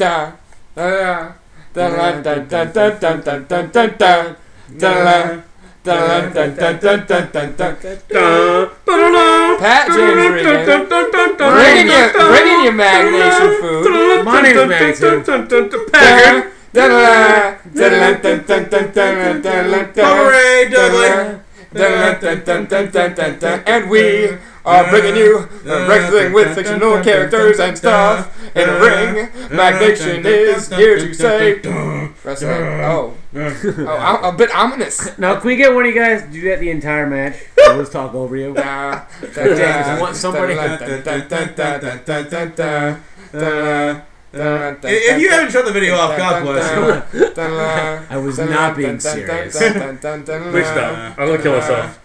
da da da da da da da da da da da da da. Pat James Regan. Bringing you, bringing you magnation food. My name's Hooray, Dudley! dun, dun. And we are bringing you wrestling with fictional characters and stuff in a ring. Magnation is here to say wrestling. Oh, oh, a bit ominous. Now, can we get one of you guys to do that the entire match? We'll just talk over you. Nah. James, I want somebody- If you haven't shut the video off, God bless you. I was not being serious. Please Please stop. I'm gonna kill myself.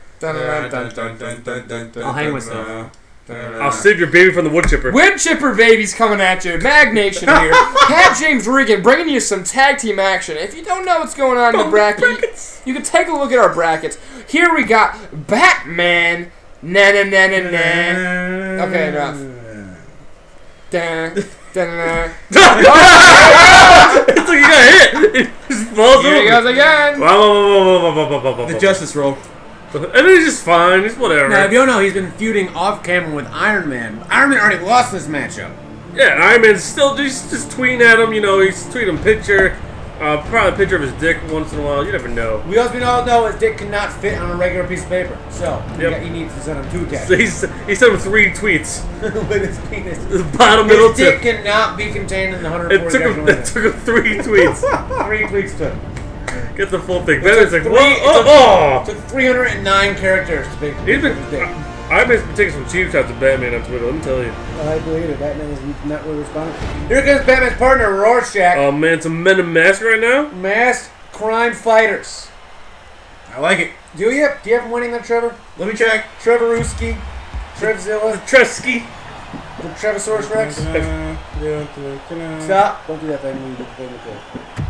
I'll hang myself. I'll save your baby from the wood chipper. Wood Chipper Babies coming at you. Magnation here. Pat James Regan bringing you some tag team action. If you don't know what's going on in the bracket, you, you can take a look at our brackets. Here we got Batman. Na na na na na. Okay, enough. Dun, dun, dun. it's like you got hit. It just falls Here he goes again. The justice roll. And he's just fine. He's whatever. Now, if you don't know, he's been feuding off camera with Iron Man. Iron Man already lost this matchup. Yeah, and Iron Man's still just, just tweeting at him. You know, he's tweeting picture. Uh, probably a picture of his dick once in a while. You never know. We also all know his dick cannot fit on a regular piece of paper. So, Yep. got- he needs to send him two tags. So he's, he sent him three tweets. with his penis. The bottom middle His dick tip. cannot be contained in the It 140 took him. It took him three tweets. Three tweets took. Get the full thing. Then it's like, three- whoa, it took- oh. Took 309 characters to make He's been. his dick. Been taking some cheap shots at Batman on Twitter. Let me tell you. I believe it. Batman is not really responding. Here comes Batman's partner, Rorschach. Oh man, some men in mask right now. Masked crime fighters. I like it. Do you? Do you have him winning that, Trevor? Let me check. Trevor Ruski, Trevzilla, Tresky. the Trevosaurus Rex. Uh, Stop! Don't do that thing.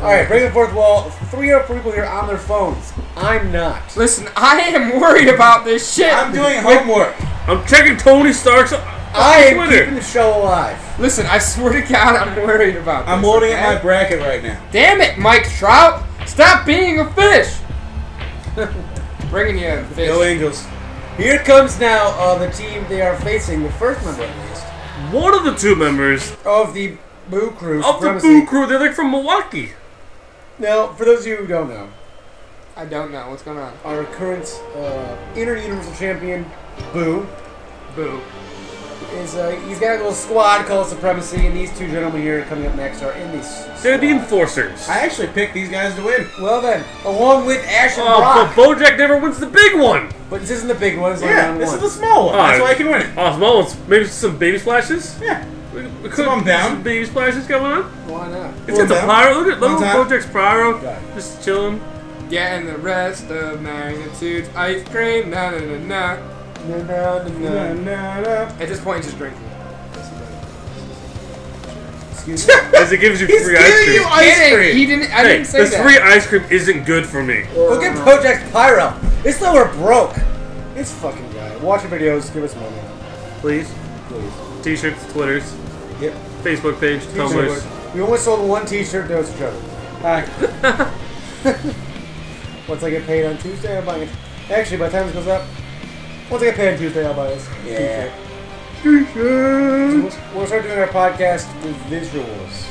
All right, bring the fourth wall. Three other people here on their phones. I'm not. Listen, I am worried about this shit. I'm doing homework. I'm checking Tony Stark's on I am Twitter. keeping the show alive. Listen, I swear to God, I'm worried about this. I'm loading okay? at my bracket right now. Damn it, Mike Trout! Stop being a fish! Bringing you a fish. Go Angels. Here comes now uh, the team they are facing, the first member at least, One of the two members of the Buu Crew. of the Buu Crew. They're like from Milwaukee. Now, for those of you who don't know, I don't know what's going on. our current uh, Inter Universal Champion, Buu, Buu. is uh, he's got a little squad called Supremacy, and these two gentlemen here coming up next are in this. They're the enforcers. I actually picked these guys to win. Well then, along with Ash and Oh, but Bojack never wins the big one. but this isn't the big one. It's Yeah, this one. is the small one. That's why I can win it. Oh, small ones. Maybe some baby splashes. Yeah. We, we So down. Some baby splashes going on. Why not? It's One got the down. pyro. Look at look One at time. Bojack's pyro. Just chilling. Getting the rest of magnitude's ice cream. Na na na na. No, no, no, no. At this point, he's just drinking. Excuse me. As it gives you He's free ice giving cream. you ice Kidding, cream. He didn't. I hey, didn't say this that. free ice cream isn't good for me. Look at Project Pyro. It's though we're broke. It's fucking guy. Watch your videos. Give us money, Please. please. T-shirts, Twitters, Yep. Facebook page, Tumblrs. We only sold one T-shirt. There was a Trevor. Hi. Once I get paid on Tuesday, I'm buying it. Actually, by the time this goes up, once I get paid on Tuesday, I'll buy this. Yeah. T-shirt. So we'll, we'll start doing our podcast with visuals.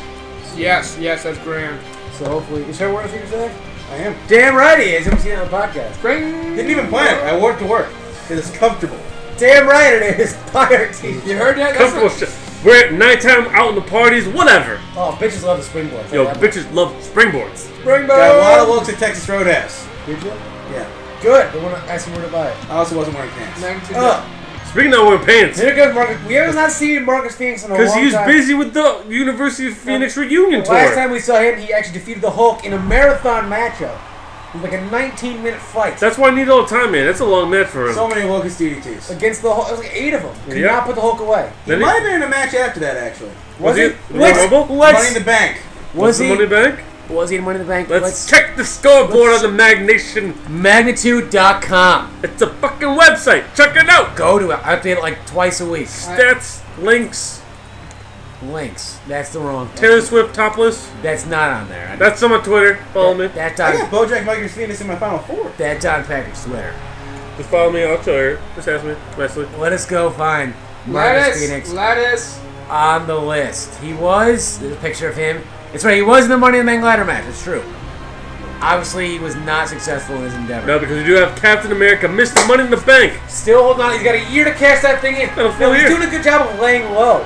Yes, yes, that's grand. So hopefully, is there wearing a t-shirt today? I am. Damn right he is. You haven't seen it on the podcast. Bring. Didn't even plan it. I wore it to work. Because it's comfortable. Damn right it is. Pirate t-shirt. You heard that? That's Comfortable shit. We're at nighttime out in the parties, whatever. Oh, bitches love the springboard. Yo, bitches love springboards. Springboard. Got a lot of looks at Texas Roadhouse. Did you? Yeah. Good. They want to ask you where to buy it. I also wasn't wearing pants. Magnitude. Oh, Speaking of wearing pants, here goes Marcus. We have not seen Marcus Fenix in a long because time. he was busy with the University of Phoenix reunion tour. Last time we saw him, he actually defeated the Hulk in a marathon matchup. It was like a 19 minute fight That's why I need all the time, man. That's a long match for him. So many Locust DDTs. against the Hulk. It was like eight of them. Could Yeah. not put the Hulk away. He Then he- might have been in a match after that, actually. was he? Was What's- he Rumble? what's- Money in the Bank. Was the money bank? Was he in Money in the Bank? Let's, check the scoreboard on the Magnation. Magnitude.com. It's a fucking website. Check it out. Go to it. I update it like twice a week. Stats, links. Links. That's the wrong. Taylor Swift topless. That's not on there. That's on my Twitter. Follow me. That's I on. got Bojack Vikings Phoenix in my final four. That on Patrick's Twitter. Just follow me. I'll show her. Just ask me nicely. Let us go find Marcus Lettuce, Phoenix lettuce. on the list. He was. There's a picture of him. It's right. He was in the Money in the Bank ladder match. It's true. Obviously, he was not successful in his endeavor. No, because you do have Captain America, Mr. Money in the Bank. Still holding on. He's got a year to cash that thing in. Oh, No, he's doing a good job of laying low.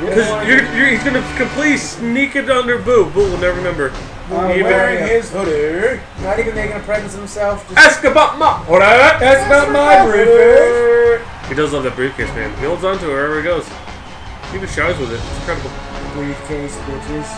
Because you're, you're, he's gonna completely sneak it under Buu. Buu will never remember. I'm Even- wearing his hoodie. Not even making a presence of himself. Just Ask about my. Alright. That's about my briefcase. He does love that briefcase, man. He holds on to it wherever he goes. He even showers with it. It's incredible. briefcase, bitches.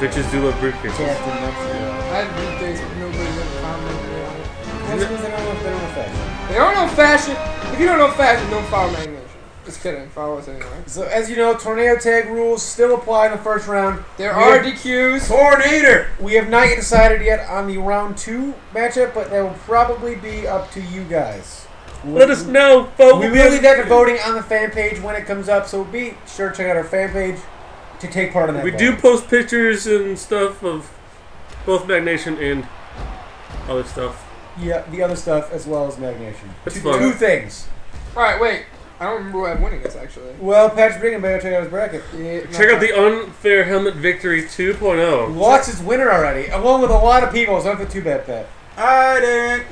Bitches do love briefcases. Captain Mexico. I had briefcase, but nobody's ever commented on it. That's because they don't know if they don't know fashion. They don't know fashion. If you don't know fashion, don't follow Magnation. Just kidding. Follow us anyway. So as you know, tornado tag rules still apply in the first round. There We are have- DQs. Tornado. We have not yet decided yet on the round two matchup, but that will probably be up to you guys. Let us know, folks. We will leave that to voting on the fan page when it comes up, so be sure to check out our fan page to take part in that. We vote. do post pictures and stuff of both Magnation and other stuff. Yeah, the other stuff as well as Magnation. It's two, fun. two things. All right, wait. I don't remember who I'm winning this actually. Well, Patrick Brigham better check out his bracket. Yeah, Check out the Unfair Helmet Victory 2.0. Lost his winner already, along with a lot of people. So don't feel too bad, Pat. I didn't.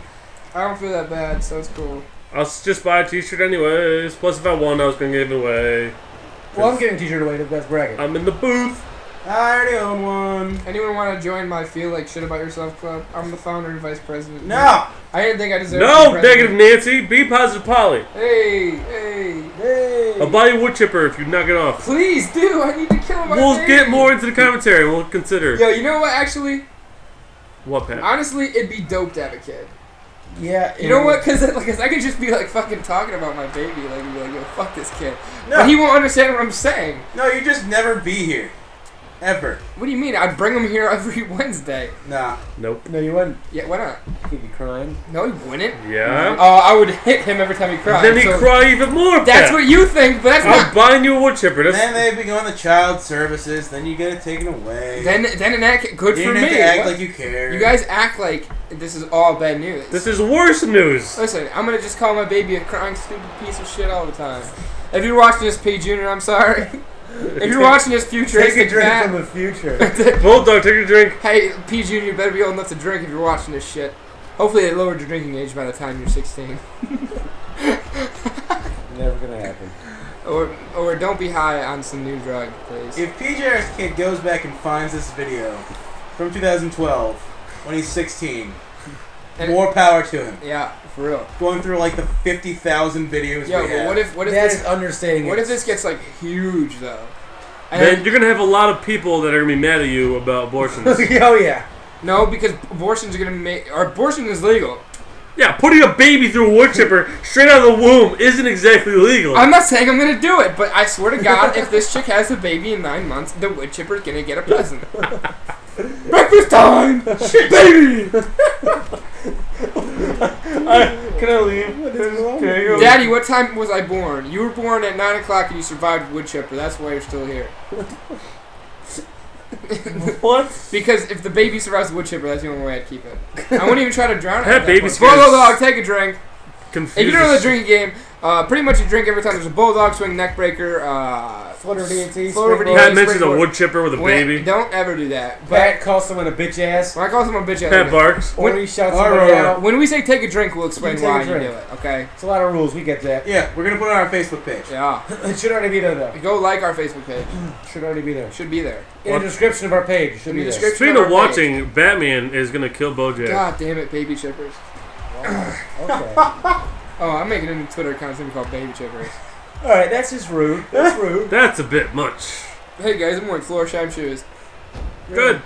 I don't feel that bad, so it's cool. I'll just buy a t-shirt anyways. Plus, if I won, I was going to give it away. Well, I'm getting a t-shirt away to the best bracket. I'm in the booth. I already own one. Anyone want to join my Feel Like Shit About Yourself club? I'm the founder and vice president. No. I didn't think I deserved No, to be president. negative Nancy. Be positive, Polly. Hey, hey. Hey. I'll buy you a wood chipper if you knock it off. Please do. I need to kill my We'll baby. get more into the commentary. We'll consider. Yo, you know what? Actually, What, Pat? honestly, it'd be dope to have a kid. Yeah. You know what? Because like, 'cause I could just be like fucking talking about my baby, like be like, yo, fuck this kid. No. But he won't understand what I'm saying. No, you just never be here. Ever. What do you mean? I'd bring him here every Wednesday. Nah. Nope. No, you wouldn't. Yeah, why not? He'd be crying. No, he wouldn't. Yeah. Oh, I would hit him every time he cried. then he so cry even more. That's Pat. what you think, but that's I'm not. buying you a wood chipper. That's Then they'd be going to child services. Then you get it taken away. Then, then in that ca- good you for didn't have me. to act What- like you care. you guys act like this is all bad news. this is worse news. Listen, I'm gonna just call my baby a crying stupid piece of shit all the time. If you're watching this, P Junior, I'm sorry. if you're watching this future, Take a drink cat, from the future. Bulldog, take a drink. hey P Junior, you better be old enough to drink if you're watching this shit. Hopefully, they lowered your drinking age by the time you're 16. Never gonna happen. Or, or don't be high on some new drug, please. If PJR's kid goes back and finds this video from 2012 when he's 16, And- more power to him. yeah, for real. Going through like the 50,000 videos Yo, we but have. what if what if That this is understating what it. if this gets like huge though? And Then then, you're gonna have a lot of people that are gonna be mad at you about abortions. oh yeah. no, because abortion's are gonna make or abortion is legal. yeah, putting a baby through a wood chipper straight out of the womb isn't exactly legal. I'm not saying I'm gonna do it, but I swear to God, if this chick has a baby in nine months, the wood chipper's gonna get a present. Breakfast time, baby. Can I leave? Can I? Daddy, what time was I born? You were born at nine o'clock and you survived wood chipper. That's why you're still here. What? Because if the baby survives the wood chipper, that's the only way I'd keep it. I wouldn't even try to drown it. That at baby point. scares- Bulldog, take a drink. Confuses. If you don't know the drinking game, uh, pretty much you drink every time there's a bulldog swing, neck breaker, uh, Flutter DNT. Float over springboard. Pat mentions a springboard. wood chipper with a when- baby. Don't ever do that. But Pat calls someone a bitch ass. when I call someone a bitch, ass, Pat like it. barks. Or he shouts Or- somebody or- out. when we say take a drink, we'll explain You why you drink. do it. Okay? It's a lot of rules. We get that. Yeah, we're gonna put it on our Facebook page. Yeah. It should already be there though. Go like our Facebook page. Should already be there. Should be there. In What? the description of our page. Should In be the there. description. Speaking on of our watching, Batman is gonna kill BoJack. God damn it, baby chippers. Okay. Oh, I'm making a new Twitter account it's gonna be called Baby Chippers. All right. That's just rude. That's rude. That's a bit much. Hey guys, I'm wearing Florsheim shoes. Good.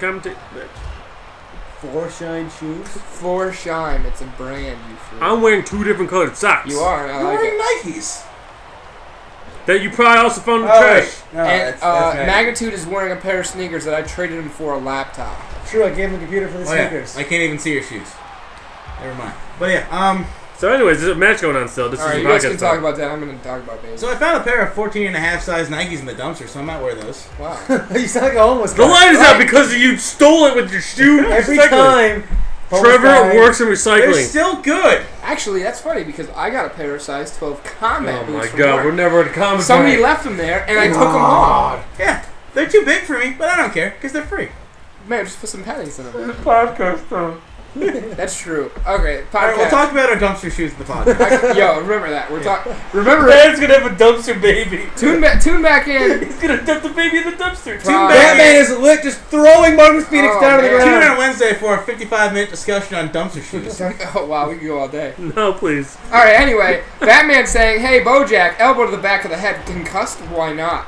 Commentate. Four shine shoes. Florsheim, it's a brand, you fool. I'm wearing two different colored socks. you are, I You're like wearing it. Nikes. That you probably also found in the Oh, trash. No, and that's, uh, that's right. Magnitude is wearing a pair of sneakers that I traded him for a laptop. True. I gave him a computer for the Oh, yeah. sneakers. I can't even see your shoes. Never mind. But yeah, um, So, anyways, there's a match going on still. This All is right, the you guys podcast can talk talk. about that. I'm going to talk about babies. So I found a pair of 14 and a half size Nikes in the dumpster, so I might wear those. Wow. you sound like a homeless The guy. line is out Right. because you stole it with your shoe. Every recycling. time. Trevor guy- works in recycling. They're still good. Actually, that's funny because I got a pair of size 12 combat Oh boots my from god, we're never at a comic Somebody book. left them there, and I took them home. Yeah, they're too big for me, but I don't care because they're free. Man, just put some paddings in them. This podcast though. That's true. Okay, podcast. All right, we'll talk about our dumpster shoes in the podcast. Yo, remember that. We're talking. Remember, Man's gonna have a dumpster baby. tune back, tune back in. He's gonna dump the baby in the dumpster. Prob- Batman is lit, just throwing Marcus Fenix Oh, down to the man. Tune in on Wednesday for a 55 minute discussion on dumpster shoes. Oh wow, we can go all day. No, please. All right. Anyway, Batman saying, "Hey, BoJack, elbow to the back of the head, concussed. Why not?"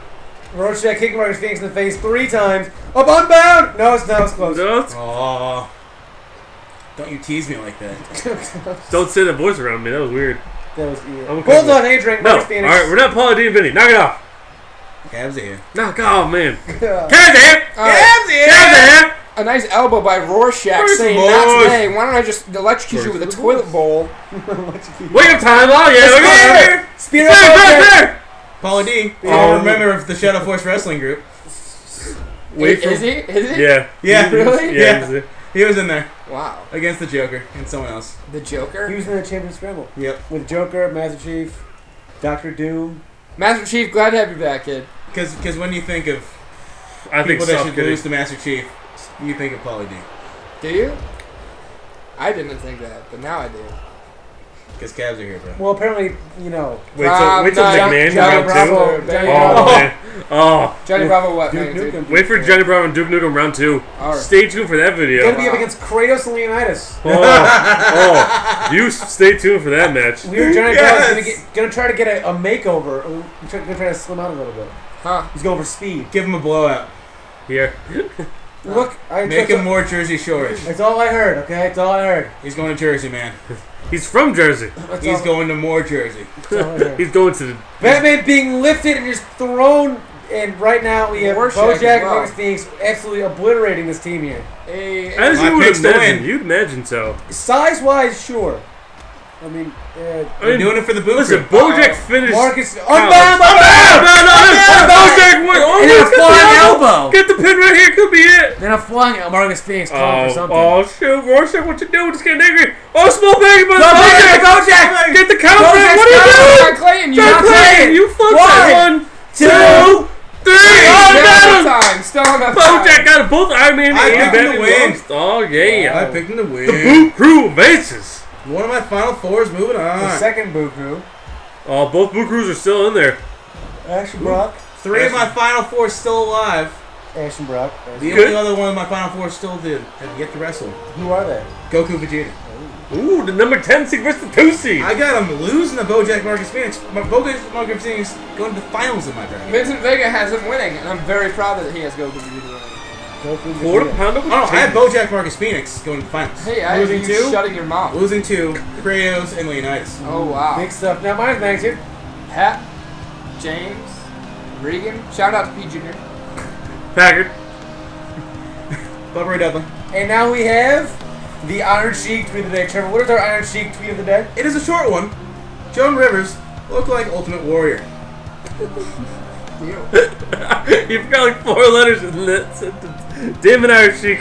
Rorschach kicking Marcus Fenix in the face three times. Up unbound! No, it's no, it's close. No, it's- Oh, don't you tease me like that. don't say that voice around me. That was weird. That was yeah. I'm okay Bulldog with hand drink, No. All Marcus Fenix. right, we're not Pauly D and Vinny. Knock it off. Cabs are here. Knock off, man. Yeah. Cabs here. All right. Cabs here! Cabs here. A nice elbow by Rorschach Where's saying, Bosch? "Not today. Why don't I just electrocute you with a toilet bowl?" Wake up time. Oh yeah. Look at here. Spear There, up there, Bojack. there. Pauly D, Oh. um, member of the Shadow Force Wrestling Group. Wait is, for- is he? Is he? Yeah. Yeah, Really? Yeah. Yeah. He was in there Wow. against the Joker and someone else. The Joker. He was in the Champion Scramble Yep. with Joker, Master Chief, Doctor Doom. Master Chief, glad to have you back, kid. Because when you think of I think people that should kitty. lose to Master Chief, you think of Pauly D. Do you? I didn't think that, but now I do. Because Cabs are here, bro. Well, apparently, you know. Wait till wait till no, McMahon Johnny round Bravo, two. Johnny Oh Bravo. man. Oh. Johnny Bravo, what? Duke magnitude? Nukem. Wait for Johnny Bravo and Duke Nukem round two. All right. Stay tuned for that video. Gonna be up against Kratos and Leonidas. Oh, oh, you stay tuned for that match. Weird Johnny Yes. Bravo's gonna, try to get a, a makeover. He's try- gonna try to slim out a little bit. Huh? He's going for speed. Give him a blowout. Here. Look, I Make that's, him more Jersey Shores. that's all I heard. Okay, that's all I heard. He's going to Jersey, man. He's from Jersey. That's He's all, going to more Jersey. That's all I heard. He's going to the. Batman being lifted and just thrown. And right now we have Rorschach Bojack as and well. Marcus Fenix absolutely obliterating this team here. Hey, As My you would imagine. You'd imagine so. Size wise, sure. I mean, uh, We're doing it for the boot listen. Bojack finished. Marcus unbound, unbound, no, Bojack won. Oh, and then a flying elbow. Get the pin right here. Could be it. Then a flying elbow. Marcus Fenix calling for Oh, something. oh, shoot, Rorschach, what you doing? Just getting angry. Oh, small baby, but Bojack, Bojack, Bojack! get the count. Bojack's. What are you doing? John Clayton, you John not playing. Clayton, you fucked that one, Two. three. Oh, got him. Still enough Bojack time. got it. Both Iron Man I and picked him to Batman Oh, yeah. I picked him to win. The Boot Crew Vases. One of my final fours moving The on. second Buu Crew. Oh, both Boot Crews are still in there. Ashton Brock. Three of my final four still alive. Ashton Brock. The Good. only other one of my final four still did have yet to wrestle. Who are they? Goku Vegeta. Ooh, the number 10 seed versus the 2 seed. I got him losing the Bojack Marcus Fenix. My Bojack Marcus Fenix going to the finals in my bracket. Vincent Vega has him winning, and I'm very proud that he has Goku Vegeta winning. Goku Quarter pounder with Oh, I have. Bojack Marcus Fenix going to the finals. Hey, I have losing you two, shutting your mouth. losing two, Kratos and Leonidas. Oh wow. Big stuff. Now my mine's magnitude. Pat, James, Regan. Shout out to P Junior. Packard. Bubba Ray Dudley. And now we have the Iron Sheik tweet of the day. Trevor, what is our Iron Sheik tweet of the day? It is a short one. Joan Rivers look like Ultimate Warrior. you forgot like four letters in that sentence. Damn it, Irish Sheik.